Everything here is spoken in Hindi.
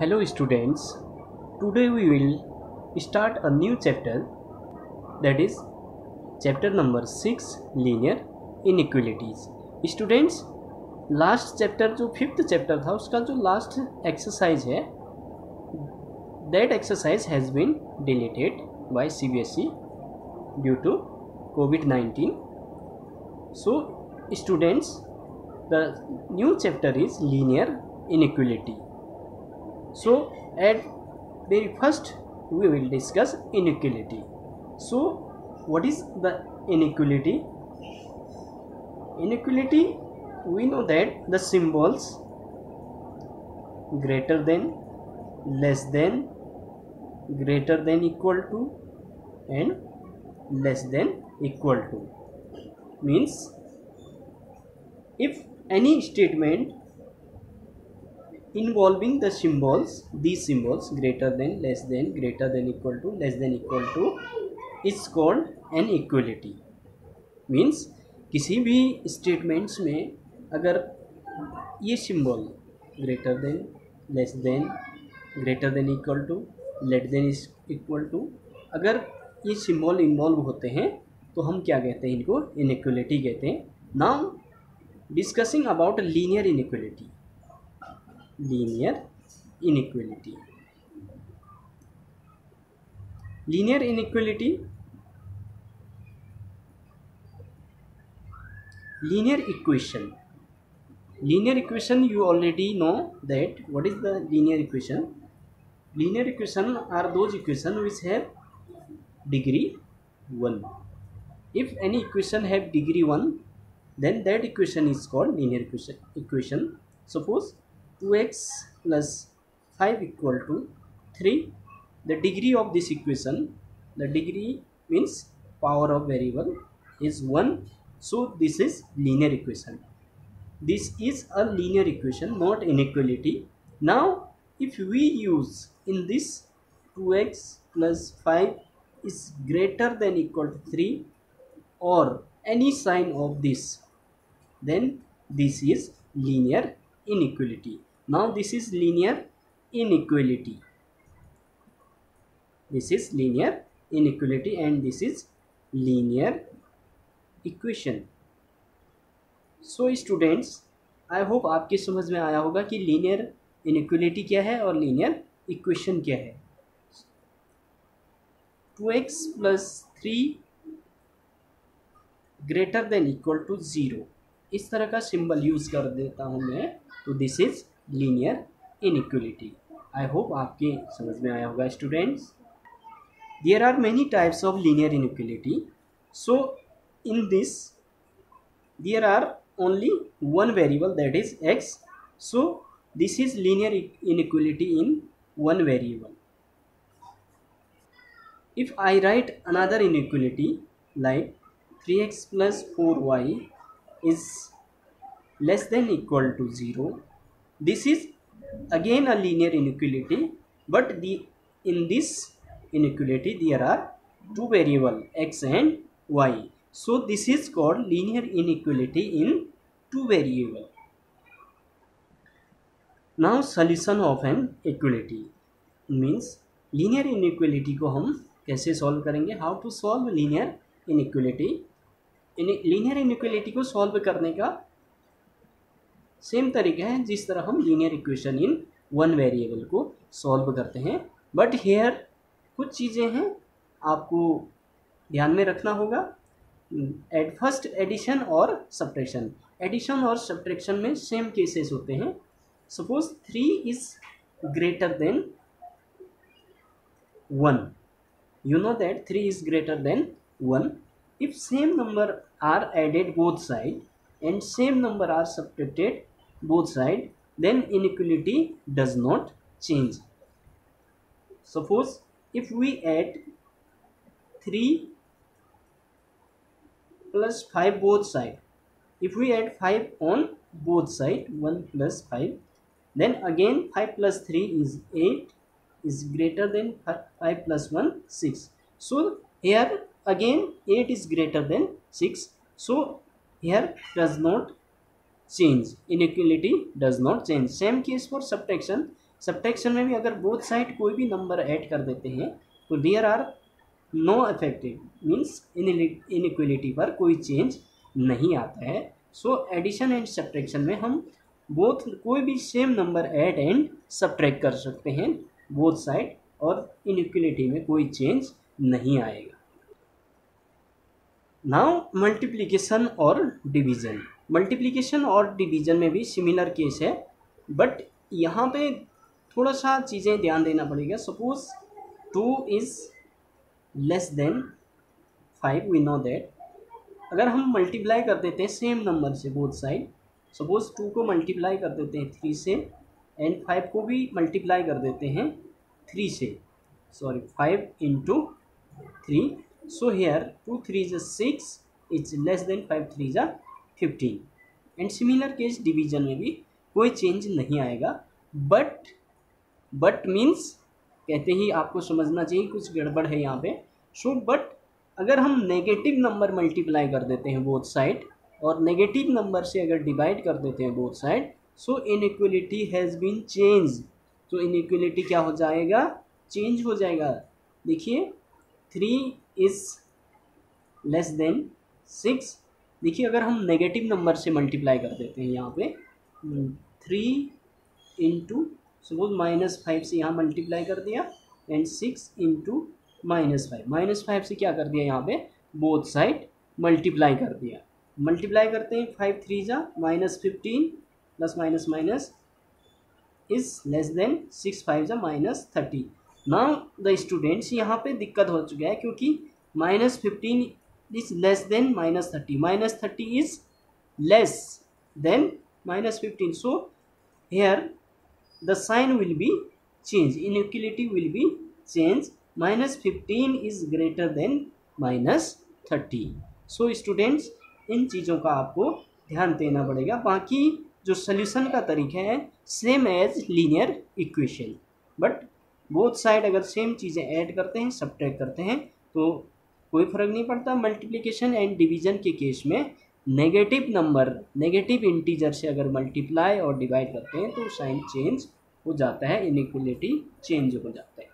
Hello students, today we will start a new chapter that is chapter number 6 linear inequalities. Students last chapter जो फिफ्थ चैप्टर था उसका जो लास्ट एक्सरसाइज है that exercise has been deleted by CBSE due to COVID nineteen so students the new chapter is linear inequality so at very first we will discuss inequality. So what is the inequality? Inequality we know that the symbols greater than less than greater than equal to and less than equal to. Means if any statement involving the symbols these symbols greater than less than greater than equal to less than equal to is called an equality means किसी भी स्टेटमेंट्स में अगर ये symbol greater than less than greater than equal to less than is equal to अगर ये सिंबल इन्वॉल्व होते हैं तो हम क्या कहते हैं इनको इनइक्वलिटी कहते हैं now discussing about linear inequality linear inequality linear inequality linear equation linear equation you already know that what is the linear equation linear equation are those equation which have degree 1 if any equation have degree 1 then that equation is called linear equation equation suppose 2x plus 5 equal to 3 the degree of this equation the degree means power of variable is 1 so this is linear equation. This is a linear equation not inequality. Now if we use in this 2x plus 5 is greater than equal to 3 or any sign of this then this is linear inequality now, this is linear inequality. This is linear inequality and this is linear equation. So, students I hope आपकी समझ में आया होगा कि लीनियर इनइक्वलिटी क्या है और लीनियर इक्वेशन क्या है। Two x plus three greater than equal to zero इस तरह का सिंबल यूज़ कर देता हूँ मैं। तो this is linear inequality I hope आपके समझ में आया होगा students there are many types of linear inequality so in this there are only one variable that is x so this is linear inequality in one variable if i write another inequality like 3x plus 4y is less than equal to 0 this is again a linear inequality but the in this inequality there are two variable x and y so this is called linear inequality in two variable now solution of an equality means linear inequality को हम कैसे सॉल्व करेंगे how to solve linear inequality linear inequality को सॉल्व करने का सेम तरीका है, जिस तरह हम linear equation in one variable को सॉल्व करते हैं। बट हेयर कुछ चीज़ें हैं, आपको ध्यान में रखना होगा। एट फ़र्स्ट एडिशन और सब्ट्रैक्शन एडिशन और सब्ट्रैक्शन में सेम केसेस होते हैं। Suppose three is greater than one you know that three is greater than one if same number are added both side and same number are subtracted both side then inequality does not change. Suppose if we add 3 plus 5 both side if we add 5 on both side 1 plus 5 then again 5 plus 3 is 8 is greater than 5 plus 1 6 so here again 8 is greater than 6 so here does not change. Inequality does not change. Same case for subtraction. Subtraction में भी अगर बोथ साइड कोई भी नंबर ऐड कर देते हैं तो there are no effective means inequality पर कोई चेंज नहीं आता है. सो एडिशन एंड सब्ट्रैक्शन में हम बोथ कोई भी same number add and subtract कर सकते हैं बोथ साइड और इनइक्वलिटी में कोई चेंज नहीं आएगा. नाउ मल्टीप्लिकेशन और डिवीज़न मल्टीप्लिकेशन और डिवीज़न में भी सिमिलर केस है बट यहाँ पे थोड़ा सा चीज़ें ध्यान देना पड़ेगा। Suppose two is less than five we know that अगर हम मल्टीप्लाई कर देते हैं सेम नंबर से बोथ साइड सपोज़ टू को मल्टीप्लाई कर देते हैं थ्री से एंड फाइव को भी मल्टीप्लाई कर देते हैं थ्री से। Sorry five into three so here two three is six is less than five three is fifteen and similar case division में भी कोई चेंज नहीं आएगा. बट बट मीन्स कहते ही आपको समझना चाहिए कुछ गड़बड़ है यहाँ पे. सो so, बट अगर हम नेगेटिव नंबर मल्टीप्लाई कर देते हैं बोथ साइड और नेगेटिव नंबर से अगर डिवाइड कर देते हैं both side so inequality has been change तो इनइक्वलिटी क्या हो जाएगा? चेंज हो जाएगा. देखिए three is less than six देखिए, अगर हम नेगेटिव नंबर से मल्टीप्लाई कर देते हैं यहाँ पे three into suppose minus five से यहाँ मल्टीप्लाई कर दिया and six into minus five minus five से क्या कर दिया यहाँ पे? बोथ साइड मल्टीप्लाई कर दिया. मल्टीप्लाई करते हैं फाइव थ्री जा minus fifteen plus minus minus is less than six five जा माइनस थर्टी ना द स्टूडेंट्स यहाँ पे दिक्कत हो चुका है, क्योंकि minus fifteen is less than minus thirty minus thirty is less than minus fifteen so here the sign will be change inequality will be change minus fifteen is greater than minus thirty so students इन चीज़ों का आपको ध्यान देना पड़ेगा। बाकी जो सोल्यूशन का तरीका है same as linear equation but both side अगर सेम चीज़ें ऐड करते हैं सब्ट्रैक्ट करते हैं तो कोई फ़र्क नहीं पड़ता। मल्टीप्लिकेशन एंड डिवीज़न के केस में नेगेटिव नंबर नेगेटिव इंटीजर से अगर मल्टीप्लाई और डिवाइड करते हैं तो साइन चेंज हो जाता है इनिक्वलिटी चेंज हो जाता है।